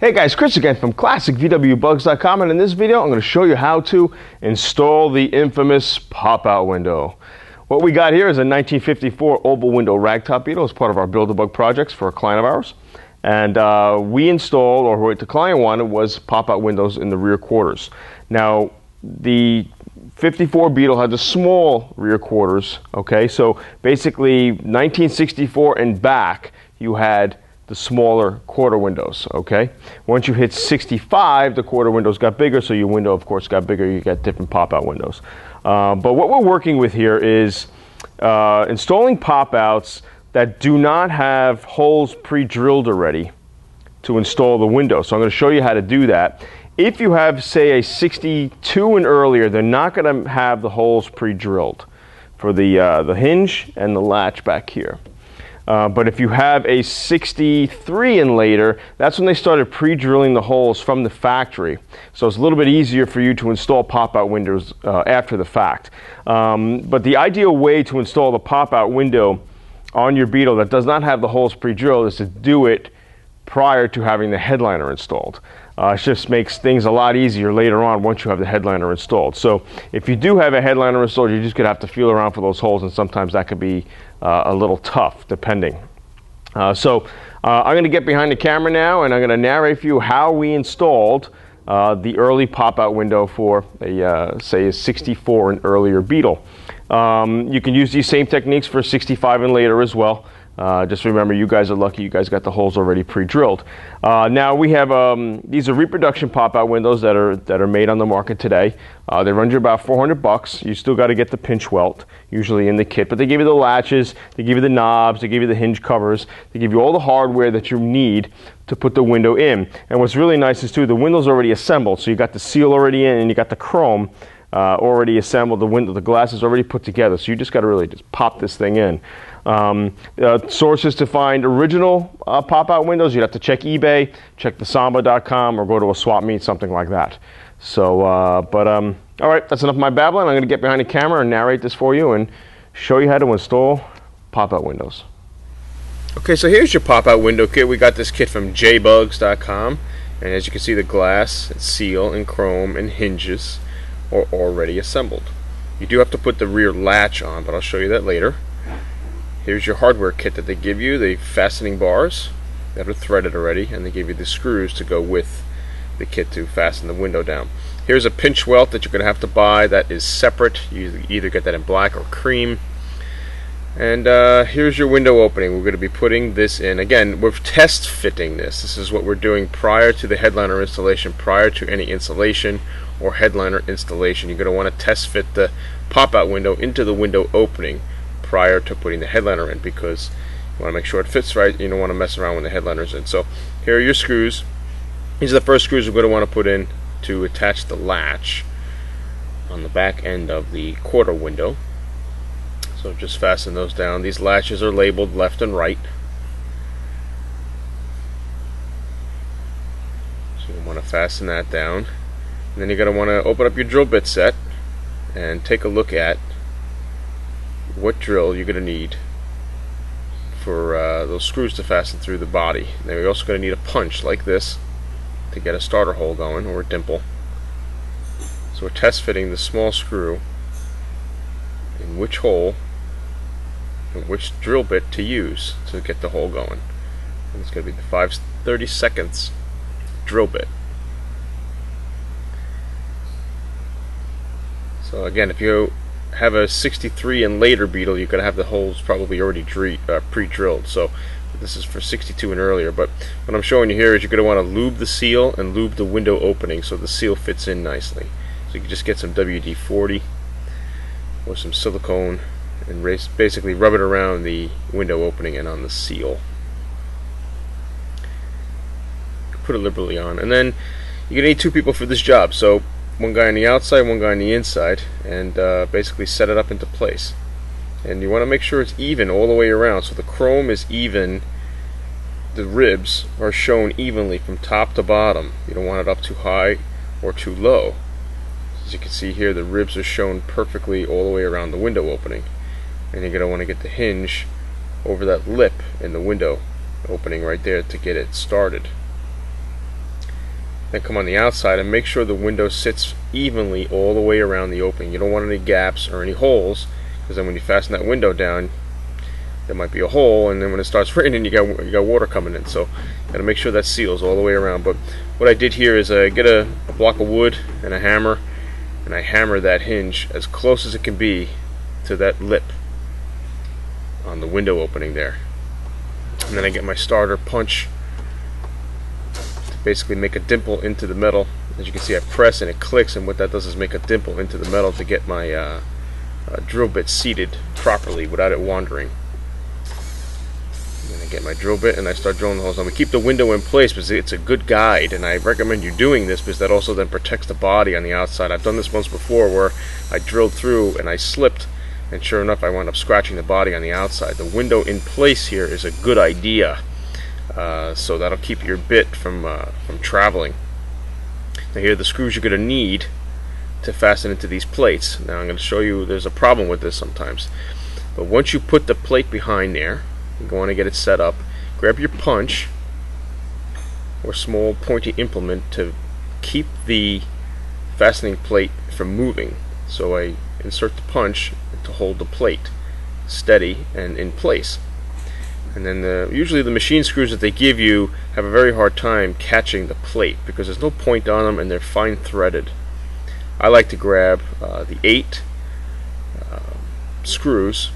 Hey guys, Chris again from ClassicVWBugs.com and in this video I'm going to show you how to install the infamous pop-out window. What we got here is a 1954 oval window ragtop beetle as part of our Build-A-Bug projects for a client of ours. And uh, we installed, or what the client wanted, was pop-out windows in the rear quarters. Now, the 54 Beetle had the small rear quarters, okay? So basically, 1964 and back, you had the smaller quarter windows, okay? Once you hit 65, the quarter windows got bigger, so your window, of course, got bigger. You got different pop-out windows. Um, but what we're working with here is uh, installing pop-outs that do not have holes pre-drilled already to install the window. So I'm going to show you how to do that. If you have, say, a 62 and earlier, they're not going to have the holes pre-drilled for the, uh, the hinge and the latch back here. Uh, but if you have a 63 and later, that's when they started pre-drilling the holes from the factory. So it's a little bit easier for you to install pop-out windows uh, after the fact. Um, but the ideal way to install the pop-out window on your Beetle that does not have the holes pre-drilled is to do it prior to having the headliner installed. Uh, it just makes things a lot easier later on once you have the headliner installed. So if you do have a headliner installed, you're just going to have to feel around for those holes, and sometimes that could be uh, a little tough, depending. Uh, so uh, I'm going to get behind the camera now, and I'm going to narrate for you how we installed uh, the early pop-out window for a, uh, say, a 64 and earlier Beetle. Um, you can use these same techniques for 65 and later as well. Uh, just remember, you guys are lucky. You guys got the holes already pre-drilled. Uh, now we have um, these are reproduction pop-out windows that are that are made on the market today. Uh, they run you about 400 bucks. You still got to get the pinch welt usually in the kit, but they give you the latches, they give you the knobs, they give you the hinge covers, they give you all the hardware that you need to put the window in. And what's really nice is too the window's already assembled, so you got the seal already in and you got the chrome. Uh, already assembled, the window, the glass is already put together, so you just got to really just pop this thing in. Um, uh, sources to find original uh, pop-out windows, you'd have to check eBay, check the Samba.com, or go to a swap meet, something like that. So, uh, but um, all right, that's enough of my babbling. I'm going to get behind the camera and narrate this for you and show you how to install pop-out windows. Okay, so here's your pop-out window kit. We got this kit from jbugs.com, and as you can see, the glass, seal, and chrome, and hinges already assembled. You do have to put the rear latch on, but I'll show you that later. Here's your hardware kit that they give you, the fastening bars that are threaded already, and they give you the screws to go with the kit to fasten the window down. Here's a pinch welt that you're going to have to buy that is separate. You either get that in black or cream. And uh, here's your window opening. We're going to be putting this in. Again, we're test fitting this. This is what we're doing prior to the headliner installation, prior to any insulation or headliner installation. You're going to want to test fit the pop-out window into the window opening prior to putting the headliner in because you want to make sure it fits right. You don't want to mess around when the headliner's in. So here are your screws. These are the first screws we're going to want to put in to attach the latch on the back end of the quarter window. So just fasten those down. These latches are labeled left and right. So you want to fasten that down. And then you're going to want to open up your drill bit set and take a look at what drill you're going to need for uh, those screws to fasten through the body. Then we're also going to need a punch like this to get a starter hole going or a dimple. So we're test fitting the small screw in which hole which drill bit to use to get the hole going. And it's going to be the 5 30 seconds drill bit. So again, if you have a 63 and later Beetle, you're going to have the holes probably already uh, pre-drilled. So this is for 62 and earlier. But what I'm showing you here is you're going to want to lube the seal and lube the window opening so the seal fits in nicely. So you can just get some WD-40 or some silicone and basically rub it around the window opening and on the seal. Put it liberally on. And then you're going to need two people for this job. So one guy on the outside, one guy on the inside, and uh, basically set it up into place. And you want to make sure it's even all the way around, so the chrome is even, the ribs are shown evenly from top to bottom. You don't want it up too high or too low. As you can see here, the ribs are shown perfectly all the way around the window opening. And you're going to want to get the hinge over that lip in the window opening right there to get it started. Then come on the outside and make sure the window sits evenly all the way around the opening. You don't want any gaps or any holes because then when you fasten that window down there might be a hole and then when it starts raining you got you got water coming in so got to make sure that seals all the way around but what I did here is I get a, a block of wood and a hammer and I hammer that hinge as close as it can be to that lip on the window opening there and then I get my starter punch to basically make a dimple into the metal as you can see I press and it clicks and what that does is make a dimple into the metal to get my uh, uh, drill bit seated properly without it wandering and I get my drill bit and I start drilling the holes. Now we keep the window in place because it's a good guide and I recommend you doing this because that also then protects the body on the outside. I've done this once before where I drilled through and I slipped and sure enough I wound up scratching the body on the outside. The window in place here is a good idea uh, so that'll keep your bit from, uh, from traveling. Now here are the screws you're going to need to fasten into these plates. Now I'm going to show you there's a problem with this sometimes. But once you put the plate behind there, you want to get it set up. Grab your punch or small pointy implement to keep the fastening plate from moving. So I insert the punch to hold the plate steady and in place. And then the, usually the machine screws that they give you have a very hard time catching the plate because there's no point on them and they're fine threaded. I like to grab uh, the eight uh, screws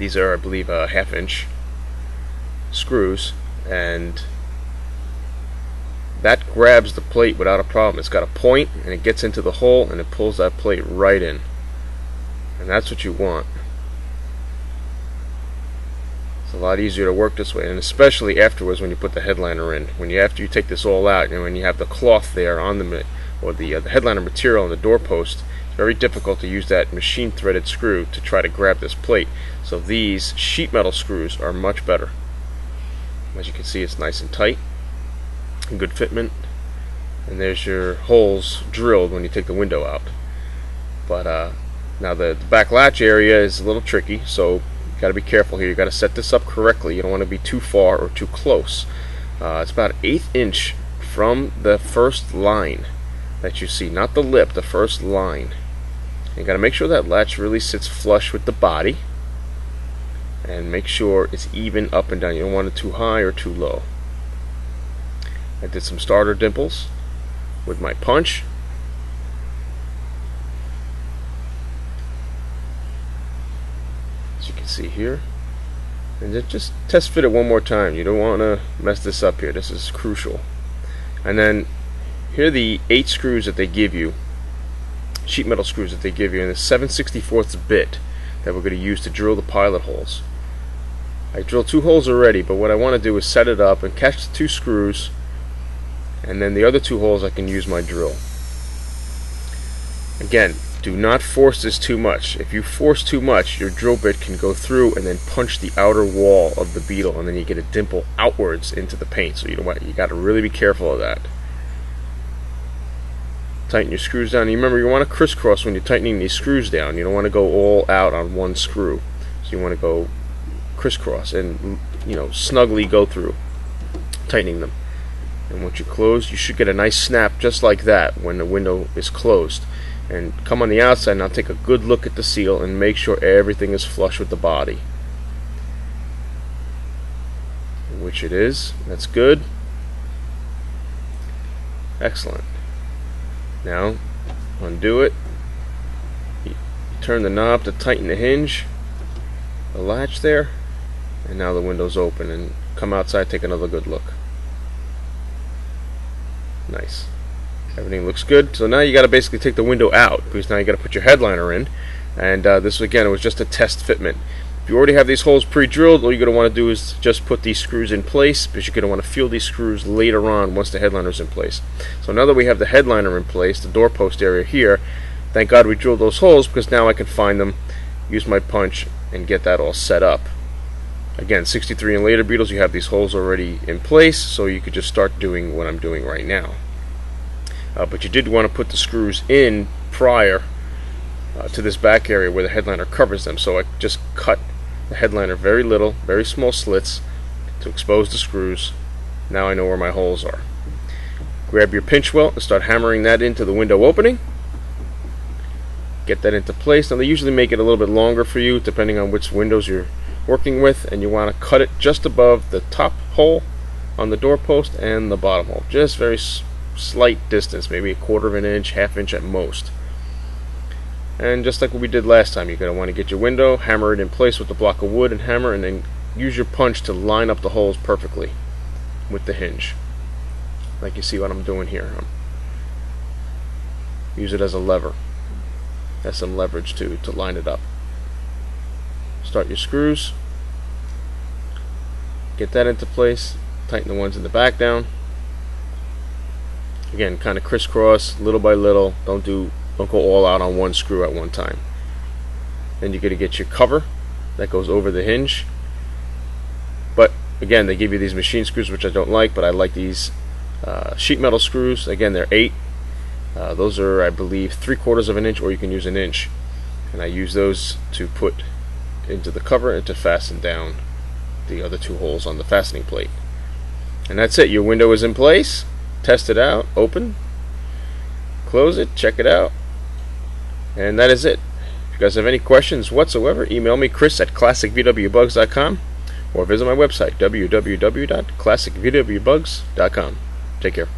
these are, I believe, a half inch screws, and that grabs the plate without a problem. It's got a point, and it gets into the hole, and it pulls that plate right in. And that's what you want. It's a lot easier to work this way, and especially afterwards when you put the headliner in. When you after you take this all out, and when you have the cloth there on the or the, uh, the headliner material on the doorpost, it's very difficult to use that machine threaded screw to try to grab this plate. So these sheet metal screws are much better. As you can see it's nice and tight and good fitment and there's your holes drilled when you take the window out. But uh, now the, the back latch area is a little tricky so you got to be careful here. You got to set this up correctly. You don't want to be too far or too close. Uh, it's about an eighth inch from the first line that you see, not the lip, the first line. You got to make sure that latch really sits flush with the body and make sure it's even up and down. You don't want it too high or too low. I did some starter dimples with my punch. Can see here. And just test fit it one more time. You don't want to mess this up here. This is crucial. And then here are the eight screws that they give you sheet metal screws that they give you and the 7 64ths bit that we're going to use to drill the pilot holes. I drilled two holes already, but what I want to do is set it up and catch the two screws, and then the other two holes I can use my drill. Again, do not force this too much. If you force too much, your drill bit can go through and then punch the outer wall of the beetle, and then you get a dimple outwards into the paint. So you know what? You got to really be careful of that tighten your screws down. You remember you want to crisscross when you're tightening these screws down. You don't want to go all out on one screw. So you want to go crisscross and you know snugly go through tightening them. And once you close, you should get a nice snap just like that when the window is closed. And come on the outside now take a good look at the seal and make sure everything is flush with the body. Which it is. That's good. Excellent. Now, undo it. turn the knob to tighten the hinge, the latch there, and now the window's open. And come outside, take another good look. Nice. Everything looks good. So now you got to basically take the window out because now you got to put your headliner in. And uh, this again, it was just a test fitment If you already have these holes pre-drilled, all you're going to want to do is just put these screws in place because you're going to want to feel these screws later on once the headliner's in place. So now that we have the headliner in place, the doorpost area here, thank God we drilled those holes because now I can find them, use my punch, and get that all set up. Again, 63 and later Beetles, you have these holes already in place, so you could just start doing what I'm doing right now. Uh, but you did want to put the screws in prior uh, to this back area where the headliner covers them. So I just cut the headliner very little, very small slits, to expose the screws. Now I know where my holes are. Grab your pinch welt and start hammering that into the window opening. Get that into place. Now they usually make it a little bit longer for you depending on which windows you're working with and you want to cut it just above the top hole on the door post and the bottom hole. Just very slight distance, maybe a quarter of an inch, half inch at most. And just like what we did last time, you're going to want to get your window, hammer it in place with the block of wood and hammer, and then use your punch to line up the holes perfectly with the hinge. Like you see what I'm doing here. Use it as a lever. Has some leverage too to line it up. Start your screws. Get that into place. Tighten the ones in the back down. Again, kind of crisscross, little by little. Don't do don't go all out on one screw at one time. Then you're going to get your cover that goes over the hinge. But again, they give you these machine screws, which I don't like, but I like these uh, sheet metal screws. Again, they're eight. Uh, those are, I believe, three quarters of an inch, or you can use an inch. And I use those to put into the cover and to fasten down the other two holes on the fastening plate. And that's it. Your window is in place. Test it out. Open. Close it. Check it out. And that is it. If you guys have any questions whatsoever, email me, Chris at classicvwbugs.com or visit my website, www.classicvwbugs.com. Take care.